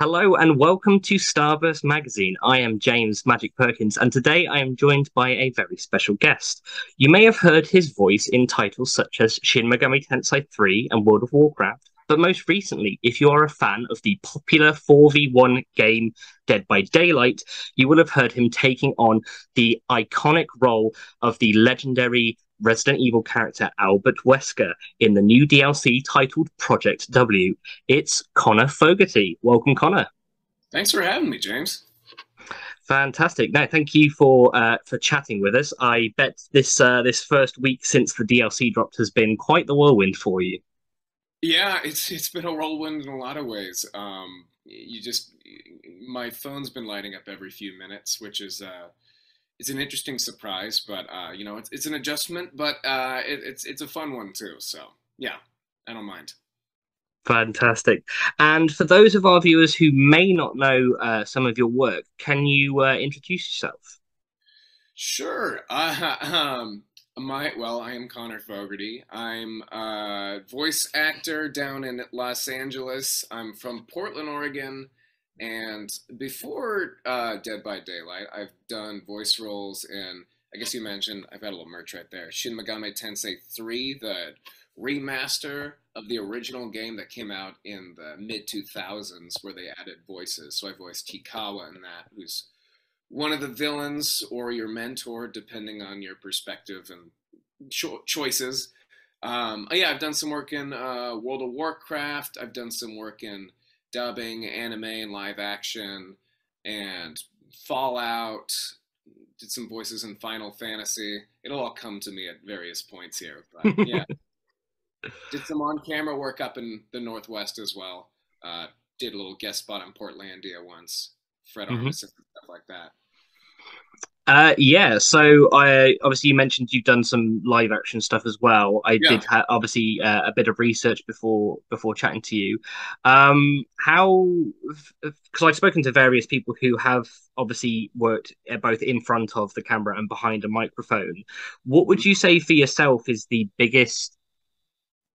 Hello and welcome to Starburst Magazine. I am James Magic Perkins, and today I am joined by a very special guest. You may have heard his voice in titles such as Shin Megami Tensei 3 and World of Warcraft, but most recently, if you are a fan of the popular 4v1 game Dead by Daylight, you will have heard him taking on the iconic role of the legendary Resident Evil character Albert Wesker in the new DLC titled Project W. It's Connor Fogarty. Welcome, Connor. Thanks for having me, James. Fantastic. Now, thank you for uh, for chatting with us. I bet this uh, this first week since the DLC dropped has been quite the whirlwind for you. Yeah, it's it's been a whirlwind in a lot of ways. Um, you just my phone's been lighting up every few minutes, which is uh, it's an interesting surprise, but uh, you know, it's it's an adjustment, but uh, it, it's it's a fun one too. So yeah, I don't mind. Fantastic. And for those of our viewers who may not know uh, some of your work, can you uh, introduce yourself? Sure. Uh, um, my well, I am Connor Fogarty. I'm a voice actor down in Los Angeles. I'm from Portland, Oregon. And before uh, Dead by Daylight, I've done voice roles in, I guess you mentioned, I've had a little merch right there, Shin Megami Tensei 3, the remaster of the original game that came out in the mid 2000s where they added voices. So I voiced Hikawa in that, who's one of the villains or your mentor, depending on your perspective and cho- choices. Um, yeah, I've done some work in uh, World of Warcraft. I've done some work in dubbing, anime, and live action, and Fallout. Did some voices in Final Fantasy. It'll all come to me at various points here, but yeah. did some on-camera work up in the Northwest as well. Uh, did a little guest spot on Portlandia once. Fred mm-hmm. Armisen and stuff like that. Uh, yeah. So I obviously you mentioned you've done some live action stuff as well. I yeah. did ha- obviously uh, a bit of research before before chatting to you. Um, how? Because I've spoken to various people who have obviously worked uh, both in front of the camera and behind a microphone. What would you say for yourself is the biggest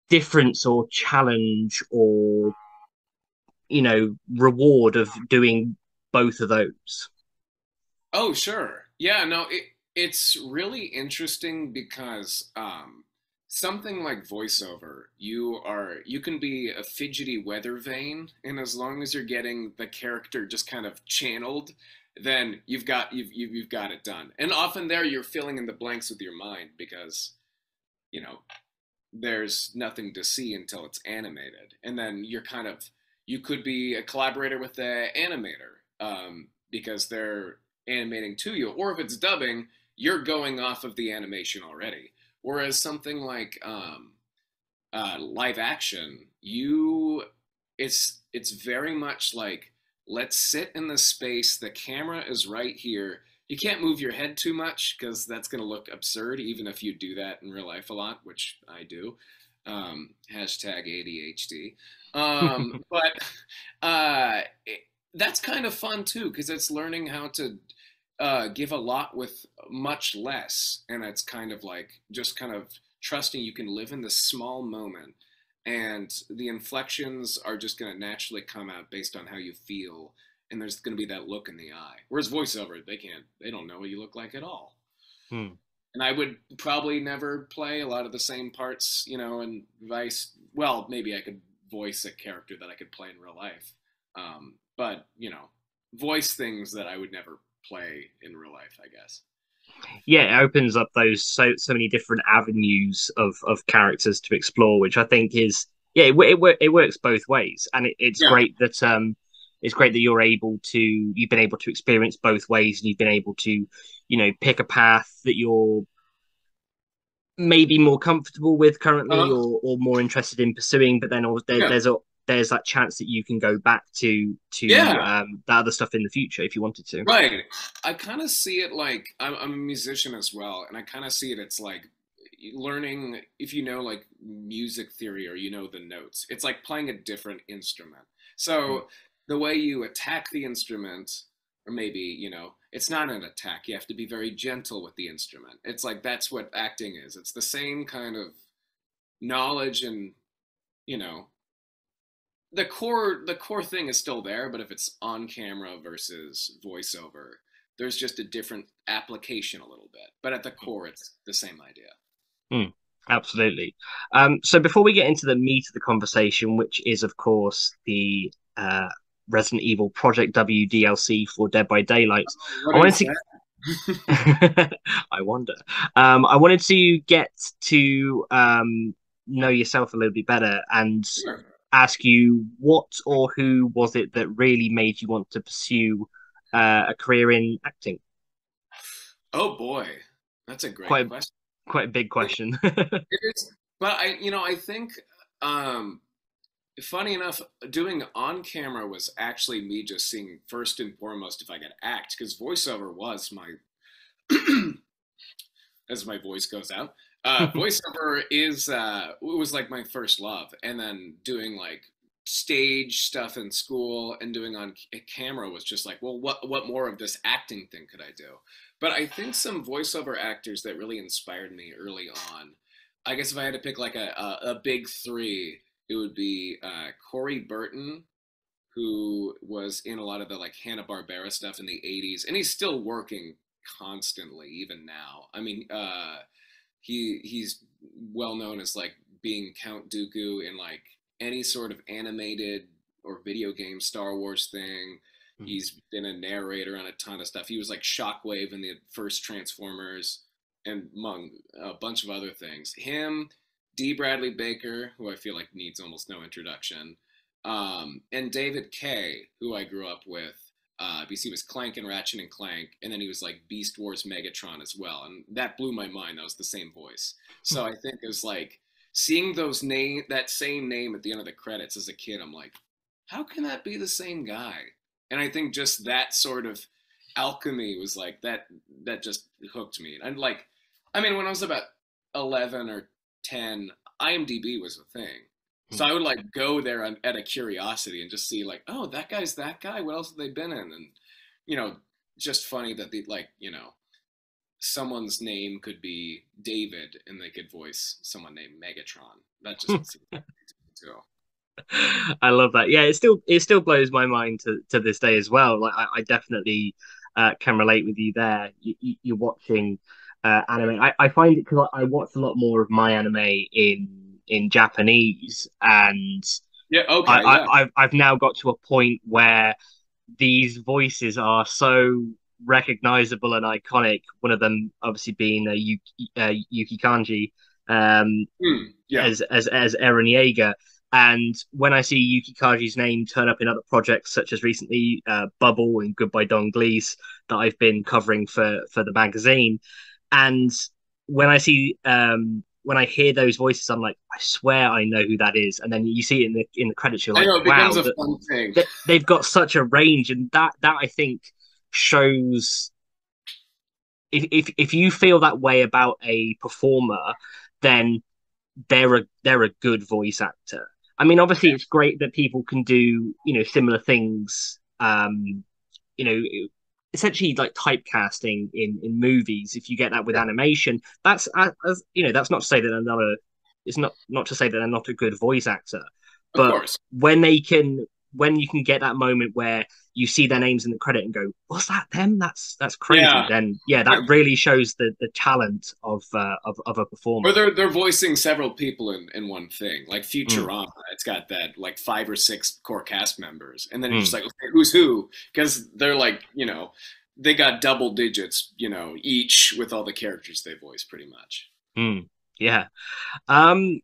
difference or challenge or you know reward of doing both of those? Oh, sure. Yeah, no, it, it's really interesting because um, something like voiceover, you are you can be a fidgety weather vane, and as long as you're getting the character just kind of channeled, then you've got you've you've, got it done. And often there you're filling in the blanks with your mind because you know there's nothing to see until it's animated, and then you're kind of you could be a collaborator with the animator um, because they're animating to you, or if it's dubbing, you're going off of the animation already. Whereas something like um, uh, live action, you it's it's very much like let's sit in the space. The camera is right here. You can't move your head too much because that's going to look absurd, even if you do that in real life a lot, which I do. Um, hashtag ADHD. Um, but uh, it, that's kind of fun too because it's learning how to uh, give a lot with much less, and it's kind of like just kind of trusting you can live in this small moment, and the inflections are just going to naturally come out based on how you feel, and there's going to be that look in the eye. Whereas voiceover, they can't, they don't know what you look like at all. Hmm. And I would probably never play a lot of the same parts, you know, and vice. Well, maybe I could voice a character that I could play in real life. Um, but you know, voice things that I would never play in real life, I guess. Yeah, it opens up those so so many different avenues of of characters to explore, which I think is yeah, it it, it works both ways, and it, it's yeah. great that um it's great that you're able to you've been able to experience both ways, and you've been able to you know pick a path that you're maybe more comfortable with currently uh-huh. or, or more interested in pursuing but then there, yeah. there's a there's that chance that you can go back to to yeah. um, that other stuff in the future if you wanted to. Right. I kind of see it like I'm, I'm a musician as well, and I kind of see it. It's like learning if you know like music theory or you know the notes. It's like playing a different instrument. So mm. the way you attack the instrument, or maybe you know, it's not an attack. You have to be very gentle with the instrument. It's like that's what acting is. It's the same kind of knowledge and you know the core the core thing is still there, but if it's on camera versus voiceover, there's just a different application a little bit. But at the core, it's the same idea. Mm, absolutely. Um, so before we get into the meat of the conversation, which is of course the uh, Resident Evil Project W DLC for Dead by Daylight, What I wanted to. I wonder. Um, I wanted to get to um, know yourself a little bit better and Sure. Ask you what or who was it that really made you want to pursue uh, a career in acting? Oh boy, that's a great Quite- question. Quite a big question. But I, you know, I think, um, funny enough, doing on camera was actually me just seeing first and foremost if I could act, because voiceover was my, as my voice goes out, uh, voiceover is uh, it was like my first love, and then doing like stage stuff in school and doing on camera was just like, well, what what more of this acting thing could I do? But I think some voiceover actors that really inspired me early on. I guess if I had to pick like a a, a big three, it would be uh, Corey Burton, who was in a lot of the like Hanna Barbera stuff in the '80s, and he's still working constantly even now. I mean, uh, he he's well known as like being Count Dooku in like any sort of animated or video game Star Wars thing. Mhm. He's been a narrator on a ton of stuff. He was like Shockwave in the first Transformers, and among a bunch of other things. Him, D. Bradley Baker, who I feel like needs almost no introduction, um, and David Kaye, who I grew up with. Uh, because he was Clank and Ratchet and Clank, and then he was like Beast Wars Megatron as well, and that blew my mind. That was the same voice. So I think it was like seeing those name that same name at the end of the credits as a kid. I'm like, how can that be the same guy? And I think just that sort of alchemy was like that. That just hooked me. And like, I mean, when I was about 11 or 10, IMDb was a thing. So I would like go there on, at a curiosity and just see like, oh, that guy's that guy. What else have they been in? And you know, just funny that they like, you know, someone's name could be David and they could voice someone named Megatron. That just seems like too. I love that. Yeah, it still it still blows my mind to, to this day as well. Like I, I definitely uh, can relate with you there. You, you, you're watching uh, anime. I, I find it because I, I watch a lot more of my anime in in Japanese, and Yeah. Okay. I, yeah. I, I've I've now got to a point where these voices are so recognizable and iconic. One of them, obviously, being uh, Yuki, uh, Yuki Kaji, um, Hmm, yeah. as as as Eren Yeager. And when I see Yuki Kaji's name turn up in other projects, such as recently uh, Bubble and Goodbye Don Glees, that I've been covering for for the magazine, and when I see um, when I hear those voices, I'm like, I swear I know who that is. And then you see it in the in the credits, you're like, know wow, becomes that- they- they've got such a range, and that that I think shows if if if you feel that way about a performer, then they're a they're a good voice actor. I mean, obviously, it's great that people can do you know similar things. Um, you know, essentially like typecasting in in movies. If you get that with animation, that's uh, as you know, that's not to say that not. It's not not to say that they're not a good voice actor but- when they can when you can get that moment where you see their names in the credit and go was that them that's that's crazy Yeah. then yeah that really shows the the talent of uh, of, of a performer Or they're they're voicing several people in, in one thing, like Hmm. Futurama. It's got that like five or six core cast members, and then Mm. it's just like, okay, who's who? Because they're like, you know, they got double digits, you know, each with all the characters they voice, pretty much. Hmm. yeah um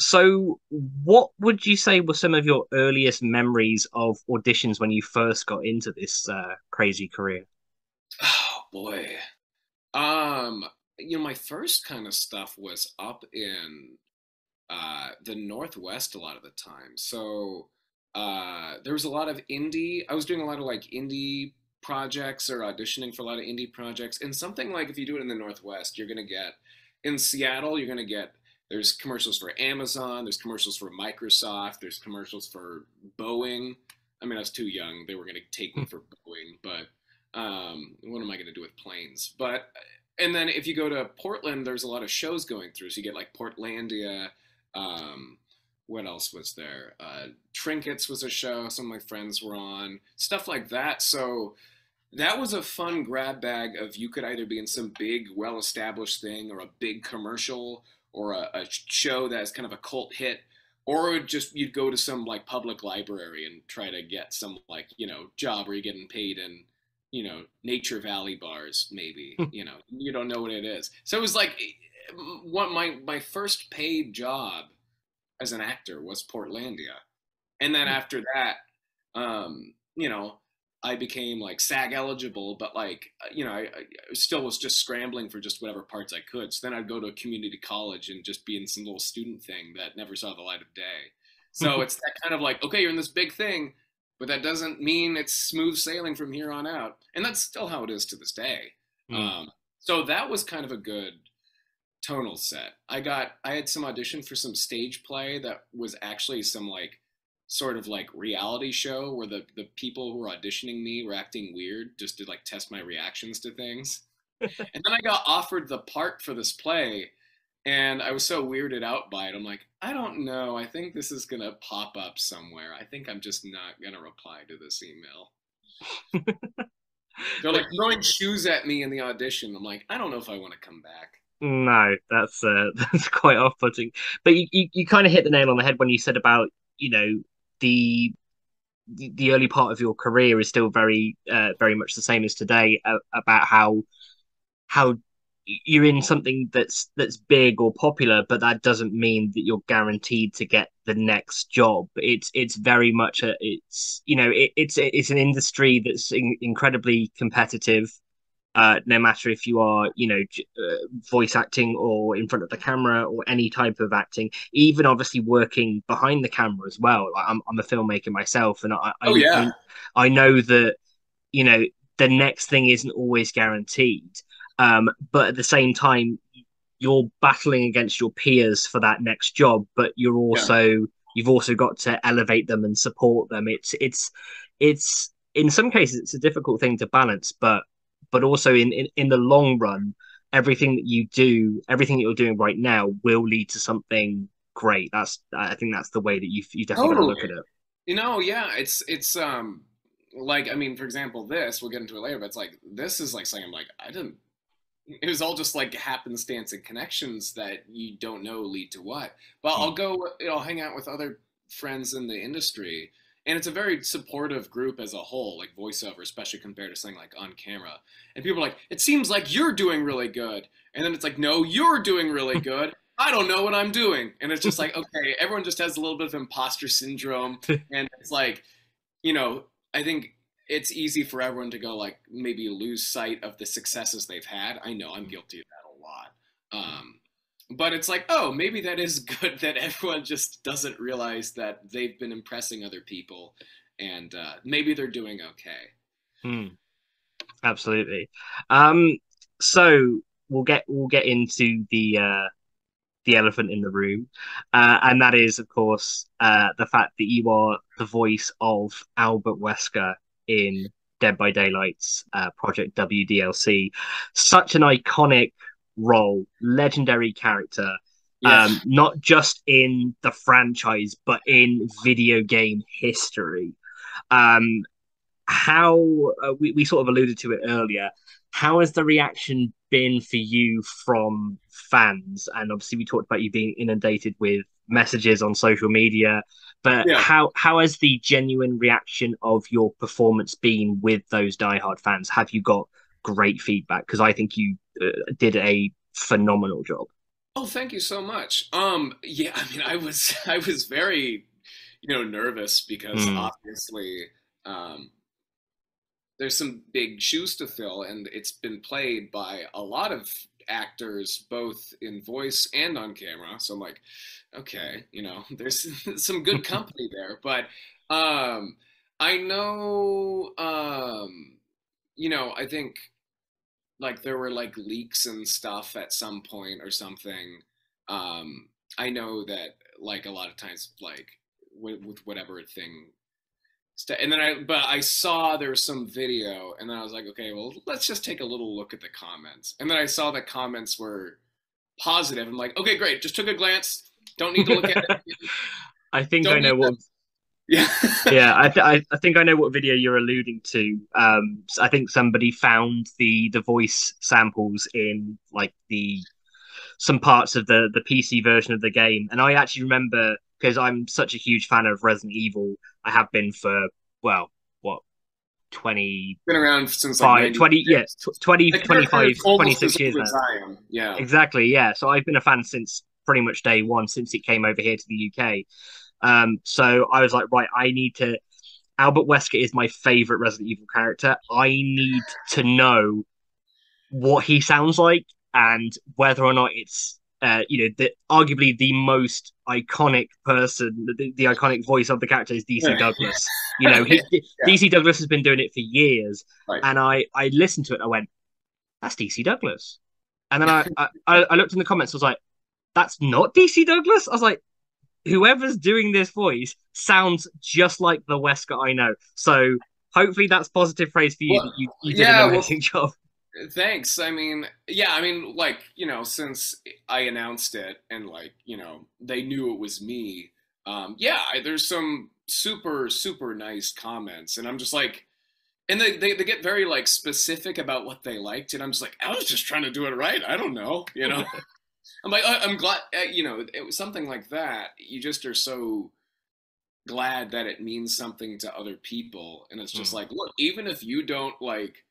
so what would you say were some of your earliest memories of auditions when you first got into this uh, crazy career Oh boy. Um, you know, my first kind of stuff was up in uh the Northwest a lot of the time. So uh there was a lot of indie I was doing a lot of like indie projects or auditioning for a lot of indie projects. And something like if you do it in the Northwest, you're gonna get in Seattle, you're gonna get there's commercials for Amazon, there's commercials for Microsoft, there's commercials for Boeing. I mean, I was too young. They were going to take me for Boeing, but um, what am I going to do with planes? But and then if you go to Portland, there's a lot of shows going through. So you get like Portlandia, um, what else was there? Uh, Trinkets was a show some of my friends were on, stuff like that. So that was a fun grab bag of you could either be in some big, well established thing or a big commercial or a, a show that's kind of a cult hit or just you'd go to some like public library and try to get some like you know job where you're getting paid in you know nature valley bars maybe hmm. you know you don't know what it is. So it was like eh, what my my first paid job as an actor was portlandia. And then hmm. after that um you know I became like SAG eligible, but like uh, you know, I, I, still was just scrambling for just whatever parts I could. So then I'd go to a community college and just be in some little student thing that never saw the light of day. So it's that kind of like, okay, you're in this big thing, but that doesn't mean it's smooth sailing from here on out. And that's still how it is to this day. Mm. Um, so that was kind of a good tonal set. I got I had some audition for some stage play that was actually some like sort of like reality show where the the people who were auditioning me were acting weird just to like test my reactions to things. and then I got offered the part for this play and I was so weirded out by it. I'm like, I don't know. I think this is going to pop up somewhere. I think I'm just not going to reply to this email. They're like throwing shoes at me in the audition. I'm like, I don't know if I want to come back. No, that's uh, that's quite off-putting. But you, you, you kind of hit the nail on the head when you said about you know the the early part of your career is still very uh, very much the same as today uh, about how how you're in something that's that's big or popular but that doesn't mean that you're guaranteed to get the next job. It's it's very much a it's you know it, it's it's an industry that's in, incredibly competitive uh, no matter if you are, you know, uh, voice acting or in front of the camera or any type of acting, even obviously working behind the camera as well. I'm, I'm a filmmaker myself, and I, oh, yeah. I, I know that, you know, the next thing isn't always guaranteed. Um, but at the same time, you're battling against your peers for that next job, but you're also yeah. you've also got to elevate them and support them. It's it's it's in some cases it's a difficult thing to balance, but but also in, in, in the long run, everything that you do, everything that you're doing right now will lead to something great. That's I think that's the way that you you definitely totally. look at it. You know, yeah, it's it's um like I mean, for example, this we'll get into it later, but it's like this is like saying like I didn't. It was all just like happenstance and connections that you don't know lead to what. But I'll hmm. go. I'll hang out with other friends in the industry and it's a very supportive group as a whole like voiceover especially compared to something like on camera. And people are like it seems like you're doing really good. And then it's like no you're doing really good. I don't know what i'm doing. And it's just like okay everyone just has a little bit of imposter syndrome. And it's like you know i think it's easy for everyone to go like maybe lose sight of the successes they've had. I know i'm guilty of that a lot. Um, but it's like, oh, maybe that is good that everyone just doesn't realize that they've been impressing other people, and uh, maybe they're doing okay. Hmm. Absolutely. Um, so we'll get we'll get into the uh, the elephant in the room, uh, and that is, of course, uh, the fact that you are the voice of Albert Wesker in Dead by Daylight's uh, Project WDLC. Such an iconic role, legendary character, yes. um, not just in the franchise, but in video game history. Um, how uh, we, we sort of alluded to it earlier. How has the reaction been for you from fans? And obviously, we talked about you being inundated with messages on social media. But yeah. how how has the genuine reaction of your performance been with those diehard fans? Have you got great feedback? Because I think you did a phenomenal job. Oh, thank you so much. Um, yeah, I mean, I was I was very, you know, nervous because mm. obviously, um, there's some big shoes to fill, and it's been played by a lot of actors, both in voice and on camera. So I'm like, okay, you know, there's some good company there, but um, I know, um, you know, I think like there were like leaks and stuff at some point or something. Um, I know that like a lot of times like with, with whatever thing and then I, but I saw there was some video, and then I was like, okay, well, let's just take a little look at the comments. And then I saw the comments were positive. I'm like, okay, great. Just took a glance. Don't need to look at it. I think Don't I know what. Yeah. Yeah, I, th- I I think I know what video you're alluding to. Um, I think somebody found the the voice samples in like the some parts of the the PC version of the game, and I actually remember because I'm such a huge fan of Resident Evil. I have been for well, what 20, Been around since like five, 90 20 yeah, tw- 20, The 25, character is almost 26 years now. as I am. Yeah. Exactly, yeah. So I've been a fan since pretty much day one, since it came over here to the UK. Um, so I was like, right, I need to. Albert Wesker is my favorite Resident Evil character. I need to know what he sounds like and whether or not it's, uh, you know, the arguably the most iconic person, the, the iconic voice of the character is DC. Douglas. You know, he, DC Douglas has been doing it for years, Right. and I I listened to it. and I went, "That's DC Douglas," and then I, I I I looked in the comments. I was like, "That's not DC Douglas." I was like, "Whoever's doing this voice sounds just like the Wesker I know." So hopefully that's positive praise for you Well, that you, you did yeah, an well- amazing job. Thanks. I mean, yeah, I mean, like, you know, since I announced it and, like, you know, they knew it was me, um, yeah, I- there's some super, super nice comments. And I'm just like, and they, they, they get very, like, specific about what they liked. And I'm just like, I was just trying to do it right. I don't know, you know? I'm like, I'm glad, uh, you know, it was something like that. You just are so glad that it means something to other people. And it's just Mm. like, look, even if you don't, like,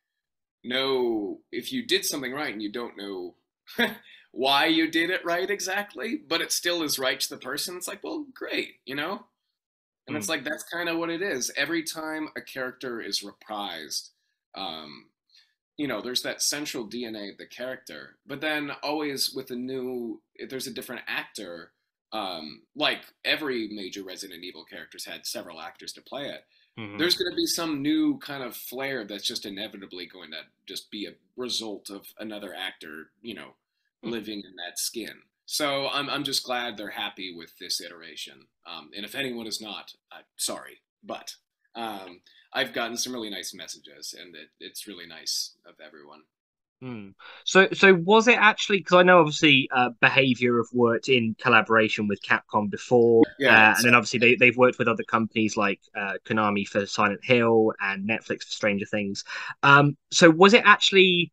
know if you did something right and you don't know why you did it right exactly, but it still is right to the person, it's like, well, great, you know? And it's like that's kind of what it is. Every time a character is reprised, um, you know, there's that central DNA of the character, but then always with a new, if there's a different actor. Um, like every major Resident Evil character's had several actors to play it Mhm. there's going to be some new kind of flair that's just inevitably going to just be a result of another actor, you know, Hmm. living in that skin. So I'm I'm just glad they're happy with this iteration. Um, and if anyone is not, I'm sorry, but um, I've gotten some really nice messages, and it, it's really nice of everyone. Hmm. So, so was it actually? Because I know obviously uh, Behavior have worked in collaboration with Capcom before, Yeah, uh, and then obviously they they've worked with other companies like uh, Konami for Silent Hill and Netflix for Stranger Things. Um, so was it actually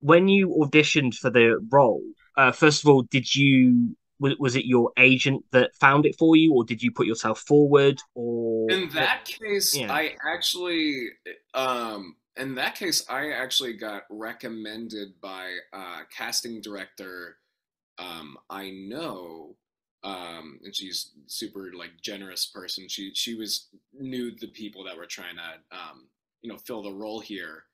when you auditioned for the role? Uh, first of all, did you was, was it your agent that found it for you, or did you put yourself forward? Or In that case, Yeah. I actually, um, in that case, I actually got recommended by a casting director um, I know, um, and she's super like generous person. She she was knew the people that were trying to um, you know fill the role here,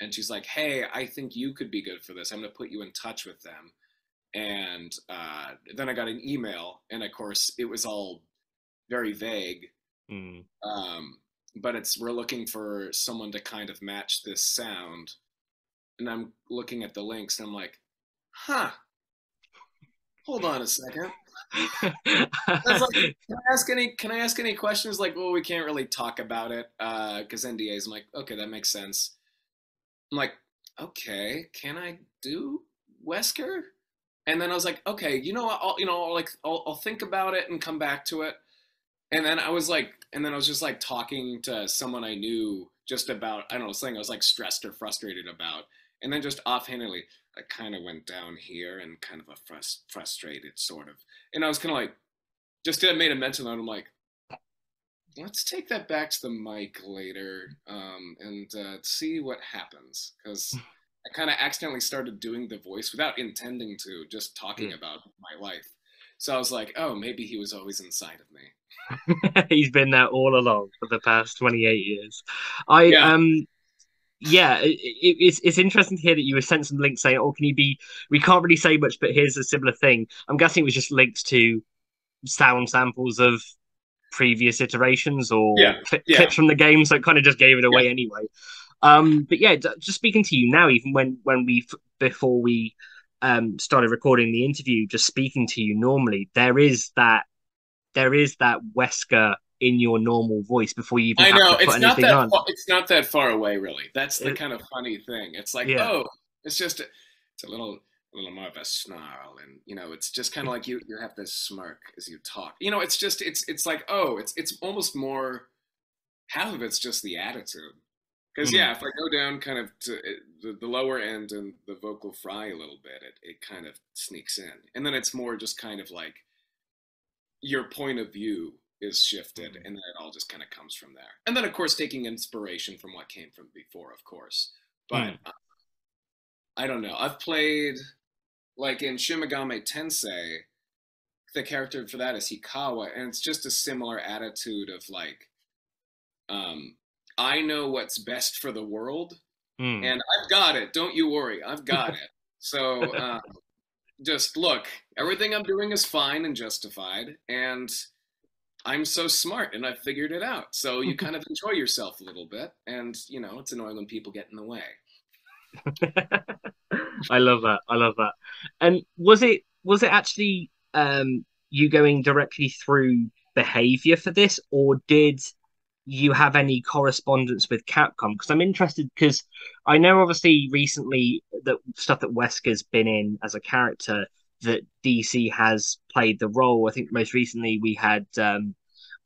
and she's like, "Hey, I think you could be good for this. I'm gonna put you in touch with them." And uh, then I got an email, and of course, it was all very vague. Hmm. um, but it's we're looking for someone to kind of match this sound and i'm looking at the links and i'm like huh. Hold on a second. Like, can i ask any can i ask any questions? Like well we can't really talk about it because ndas i'm like okay that makes sense. I'm like okay can i do wesker and then i was like okay you know what i'll you know I'll, like I'll, I'll think about it and come back to it and then I was like, and then I was just like talking to someone I knew just about, I don't know, something I was like stressed or frustrated about. And then just offhandedly, I kind of went down here and kind of a frus- frustrated sort of. And I was kind of like, just made a mental note. I'm like, let's take that back to the mic later um, and uh, see what happens. Because I kind of accidentally started doing the voice without intending to, just talking Mm. about my life. So I was like, oh, maybe he was always inside of me. He's been there all along for the past 28 years. I Yeah. um yeah, it, it, it's it's interesting to hear that you were sent some links saying, "Oh, can you be? We can't really say much, but here's a similar thing." I'm guessing it was just links to sound samples of previous iterations or Yeah, cli- yeah. clips from the game, so it kind of just gave it away anyway. Um, but yeah, just speaking to you now, even when when we before we um started recording the interview, just speaking to you normally, there is that there is that Wesker in your normal voice before you even I know it's not that on. it's not that far away, really. That's the It- kind of funny thing. It's like, Yeah. oh, it's just a, it's a little a little more of a snarl, and you know, it's just kind of like you you have this smirk as you talk. You know, it's just it's it's like oh, it's it's almost more half of it's just the attitude. Because Mm. yeah, if I go down kind of to uh, the, the lower end and the vocal fry a little bit, it, it kind of sneaks in, and then it's more just kind of like your point of view is shifted, Mm. and then it all just kind of comes from there. And then of course taking inspiration from what came from before, of course. But Mm. uh, I don't know. I've played like in Shin Tensei, the character for that is Hikawa, and it's just a similar attitude of like, um, I know what's best for the world, Hmm. and I've got it. Don't you worry, I've got it. So um, just look, everything I'm doing is fine and justified, and I'm so smart and I've figured it out. So you kind of enjoy yourself a little bit, and you know it's annoying when people get in the way. I love that. I love that. And was it was it actually um you going directly through behavior for this, or did you have any correspondence with Capcom? Because I'm interested because I know obviously recently that stuff that Wesker's been in as a character that DC has played the role. I think most recently we had um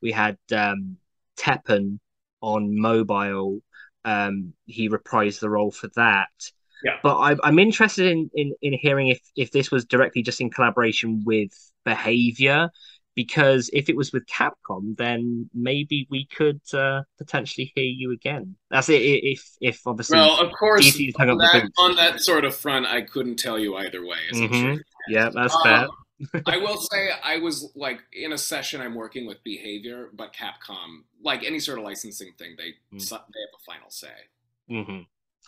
we had um Teppen on mobile. Um, he reprised the role for that. Yeah. But I, I'm interested in, in in hearing if if this was directly just in collaboration with Behavior, because if it was with Capcom, then maybe we could uh, potentially hear you again. That's it. If if obviously, Well, of course, on that, on that sort of front, I couldn't tell you either way. I'm sure yeah, that's Um, fair. I will say I was like in a session I'm working with Behavior, but Capcom, like any sort of licensing thing, they Mm. they have a final say. hmm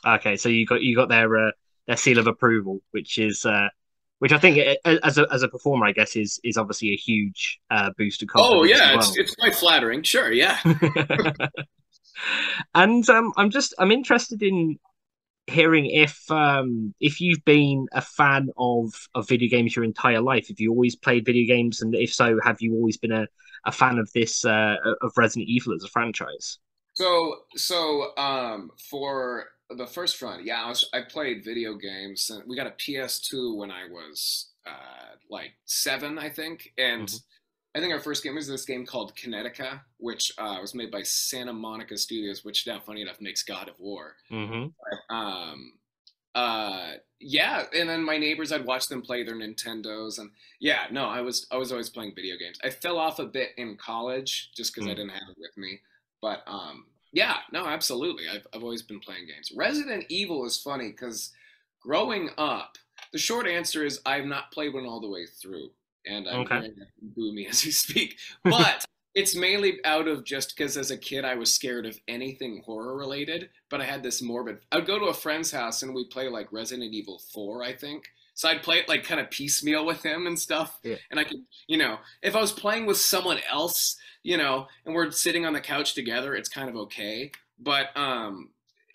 Okay, so you got you got their uh, their seal of approval, which is uh, which I think as a as a performer, I guess is is obviously a huge uh, boost of confidence. Oh yeah, as it's it's quite flattering. Sure, yeah. and um, I'm just I'm interested in hearing if um if you've been a fan of of video games your entire life. Have you always played video games, and if so, have you always been a a fan of this uh, of Resident Evil as a franchise? So so um for the first front, yeah, I, was, I played video games. And we got a PS2 when I was uh, like seven, I think, and Mhm. I think our first game was this game called Kinetica, which uh, was made by Santa Monica Studios, which now, funny enough, makes God of War. Mm-hmm. um uh yeah and then my neighbors i'd watch them play their nintendos and yeah no i was i was always playing video games i fell off a bit in college just because i Mm. didn't have it with me but um yeah no absolutely i've, I've always been playing games resident evil is funny because growing up the short answer is i've not played one all the way through and i'm Okay. boo me as we speak but it's mainly out of just because as a kid I was scared of anything horror related, but I had this morbid. I would go to a friend's house and we'd play like Resident Evil 4, I think. So I'd play it like kind of piecemeal with him and stuff. Yeah. And I could, you know, if I was playing with someone else, you know, and we're sitting on the couch together, it's kind of okay. But, um,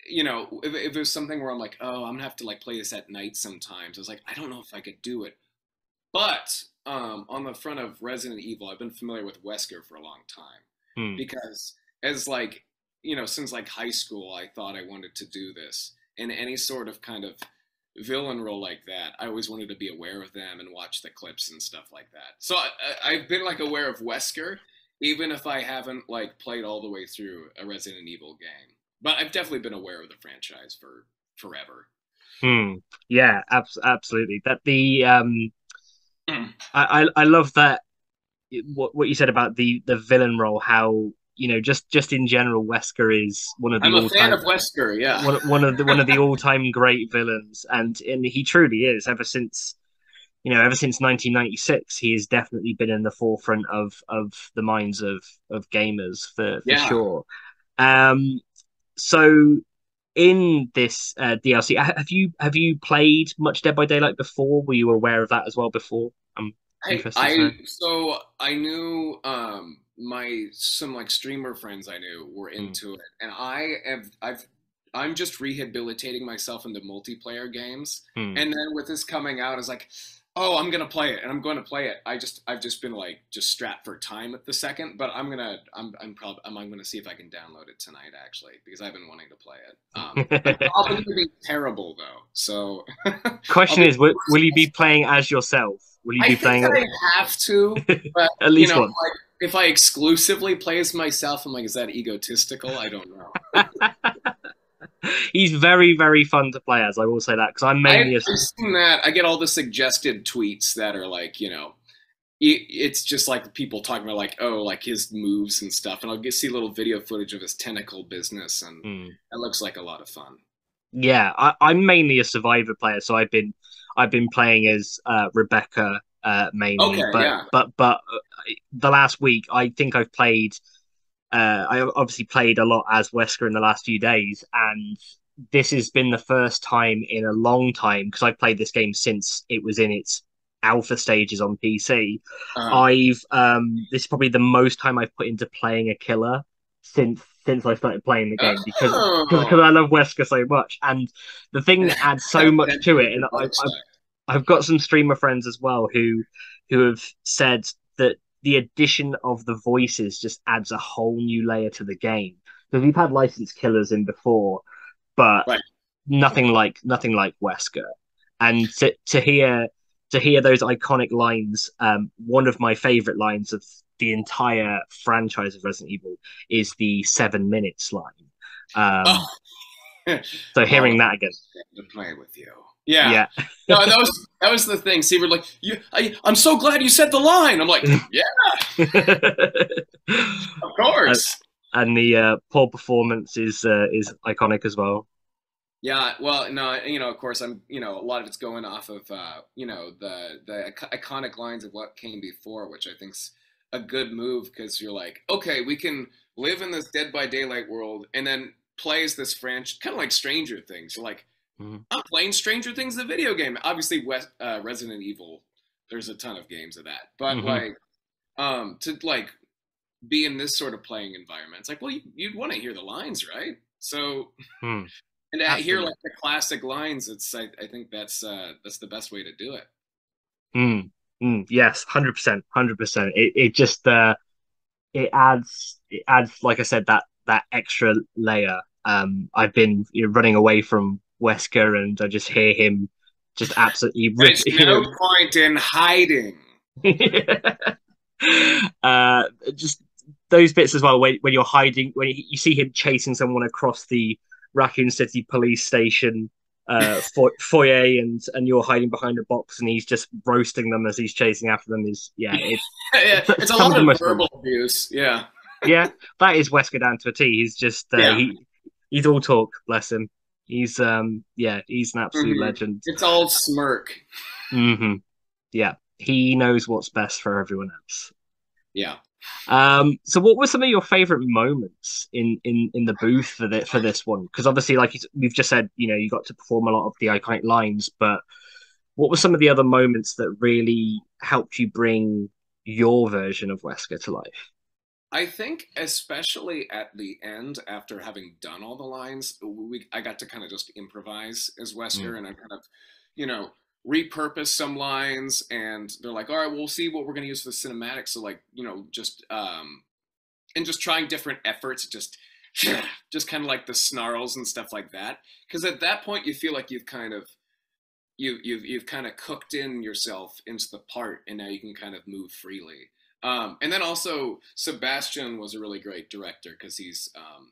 you know, if, if there's something where I'm like, oh, I'm gonna have to like play this at night sometimes, I was like, I don't know if I could do it. But um, on the front of Resident Evil, I've been familiar with Wesker for a long time Hmm. because as like you know since like high school i thought i wanted to do this in any sort of kind of villain role like that i always wanted to be aware of them and watch the clips and stuff like that so I, i've been like aware of wesker even if i haven't like played all the way through a resident evil game but i've definitely been aware of the franchise for forever Hmm. Yeah, abs- absolutely. That the um, Mm. I, I I love that what what you said about the the villain role. How you know just just in general, Wesker is one of the i'm a all fan of wesker yeah one one of the one of the all time great villains, and and he truly is. Ever since you know, ever since 1996, he has definitely been in the forefront of of the minds of of gamers for for Yeah. sure. Um, so in this uh, DLC, have you have you played much Dead by Daylight before? Were you aware of that as well before? Um, I, I so I knew um my some like streamer friends I knew were Hmm. into it, and I have I've I'm just rehabilitating myself into multiplayer games, hmm. and then with this coming out, I was like, oh, I'm gonna play it, and I'm going to play it. I just I've just been like just strapped for time at the second, but I'm gonna I'm I'm probably I'm, I'm gonna see if I can download it tonight actually because I've been wanting to play it. Um, probably be terrible though. So question is, will, will you be playing as yourself? Will you be I playing? think I have to, but At least you know, one. like, if I exclusively play as myself, I'm like, is that egotistical? I don't know. He's very, very fun to play as. I will say that because I'm I, mainly a I've seen that. I get all the suggested tweets that are like, you know, it, it's just like people talking about like, oh, like his moves and stuff, and I'll get see little video footage of his tentacle business, and Hmm. it looks like a lot of fun. Yeah, I, I'm mainly a survivor player, so I've been I've been playing as uh, Rebecca uh, mainly. Okay, but yeah. but but uh, the last week, I think I've played. Uh, I obviously played a lot as Wesker in the last few days, and this has been the first time in a long time because I've played this game since it was in its alpha stages on PC. Uh, I've um, this is probably the most time I've put into playing a killer since since I started playing the game because Oh. because I love Wesker so much, and the thing that adds so much to it, and I, I've, I've got some streamer friends as well who who have said that the addition of the voices just adds a whole new layer to the game. Because we've had licensed killers in before, but Right. nothing like nothing like Wesker, and to to hear to hear those iconic lines, um, one of my favorite lines of the entire franchise of Resident Evil is the seven minutes line. Um, Oh. So hearing that again, to play with you. Yeah. yeah, No, that was that was the thing. Seaver like, you, I, I'm so glad you said the line. I'm like, yeah, of course. and the uh, poor performance is uh, is iconic as well. Yeah, well, no, you know, of course, I'm, you know, a lot of it's going off of, uh, you know, the the iconic lines of what came before, which I think's a good move because you're like, okay, we can live in this Dead by Daylight world and then play as this franchise, kind of like Stranger Things. You're like, Mhm. I'm playing Stranger Things, the video game. Obviously, West, uh, Resident Evil. There's a ton of games of that, but Mhm. like, um, to like be in this sort of playing environment, it's like, well, you, you'd want to hear the lines, right? So. Hmm. And to hear like the classic lines, it's I, I think that's uh, that's the best way to do it. Mm, mm, yes, hundred percent, hundred percent. It it just uh, it adds it adds like I said that that extra layer. Um, I've been you know, running away from Wesker, and I just hear him just absolutely rip. There's no know, point in hiding. uh, just those bits as well when, when you're hiding when you you see him chasing someone across the Raccoon City police station uh, foyer and and you're hiding behind a box and he's just roasting them as he's chasing after them is yeah it's Yeah, it's a lot of the of most- verbal abuse. Yeah. yeah that is Wesker down to a T he's just uh, Yeah. he he's all talk bless him he's um yeah he's an absolute Mhm. legend It's all smirk. hmm yeah he knows what's best for everyone else Yeah. Um, so what were some of your favorite moments in in in the booth for the, for this one? Because obviously, like we've just said, you know, you got to perform a lot of the iconic lines, but what were some of the other moments that really helped you bring your version of Wesker to life? I think especially at the end, after having done all the lines, we I got to kind of just improvise as Wesker, and I kind of, you know, repurpose some lines, and they're like, all right, we'll see what we're gonna use for the cinematic. So like, you know, just um, and just trying different efforts, just just kind of like the snarls and stuff like that. Because at that point, you feel like you've kind of you you've you've kind of cooked in yourself into the part, and now you can kind of move freely. Um, and then also Sebastian was a really great director because he's um,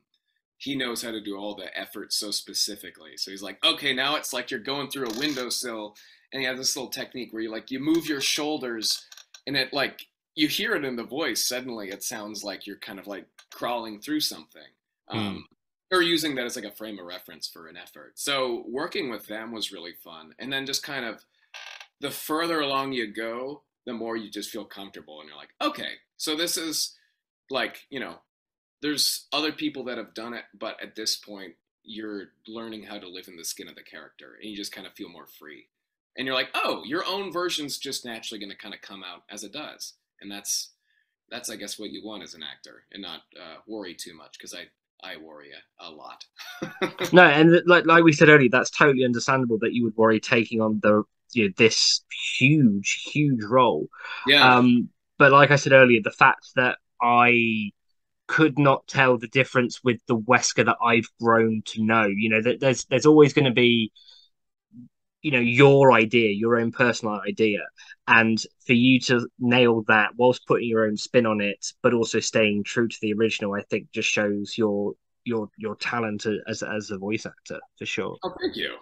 he knows how to do all the efforts so specifically. So he's like, okay, now it's like you're going through a windowsill, and he has this little technique where you like you move your shoulders, and it like you hear it in the voice. Suddenly, it sounds like you're kind of like crawling through something. Um, or using that as like a frame of reference for an effort. So working with them was really fun. And then just kind of the further along you go, the more you just feel comfortable and you're like, okay, so this is like, you know, there's other people that have done it, but at this point, you're learning how to live in the skin of the character and you just kind of feel more free. And you're like, oh, your own version's just naturally going to kind of come out as it does. And that's, that's, I guess, what you want as an actor and not uh, worry too much because I, I worry a, a lot. No, and like like we said earlier, that's totally understandable that you would worry taking on the you know, this huge, huge role. Yeah. Um, but like I said earlier, the fact that I could not tell the difference with the Wesker that I've grown to know, you know, that there's there's always going to be you know your idea your own personal idea and for you to nail that whilst putting your own spin on it but also staying true to the original i think just shows your your your talent as as a voice actor for sure oh thank you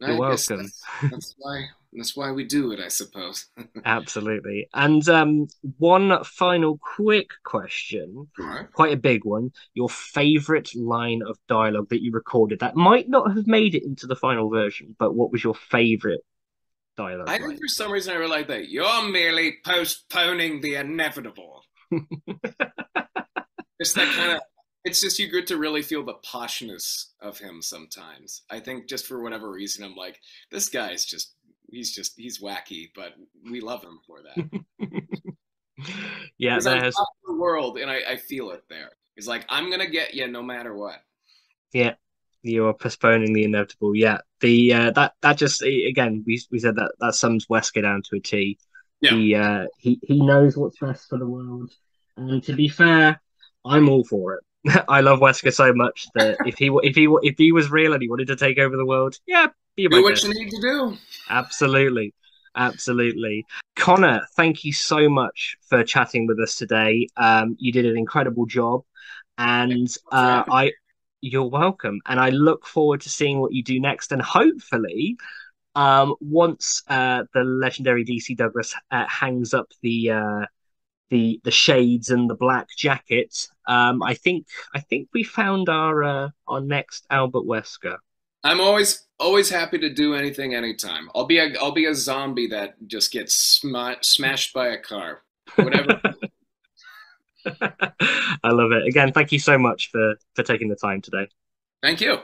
you're I welcome that's, that's why that's why we do it, I suppose. Absolutely. And um, one final quick question, right. quite a big one. Your favorite line of dialogue that you recorded that might not have made it into the final version, but what was your favorite dialogue? I think for some reason I really like that. You're merely postponing the inevitable. it's that kind of. It's just you get to really feel the poshness of him sometimes. I think just for whatever reason, I'm like, this guy's just he's just he's wacky, but we love him for that. yeah, he's there's the world, and I, I feel it there. He's like, I'm gonna get you no matter what. Yeah, you are postponing the inevitable. Yeah, the uh, that that just again we we said that that sums Wesker down to a T. Yeah. He uh, he he knows what's best for the world, and to be fair, I'm all for it. I love Wesker so much that if he if he if he was real and he wanted to take over the world, yeah, be do what you need to do. Absolutely, absolutely. Connor, thank you so much for chatting with us today. Um, you did an incredible job, and uh, I you're welcome. And I look forward to seeing what you do next, and hopefully. Um, once uh, the legendary DC Douglas uh, hangs up the uh, the the shades and the black jacket. Um, I think I think we found our uh, our next Albert Wesker. I'm always always happy to do anything anytime. I'll be a I'll be a zombie that just gets sm- smashed by a car. Whatever. I love it. Again, thank you so much for for taking the time today. Thank you.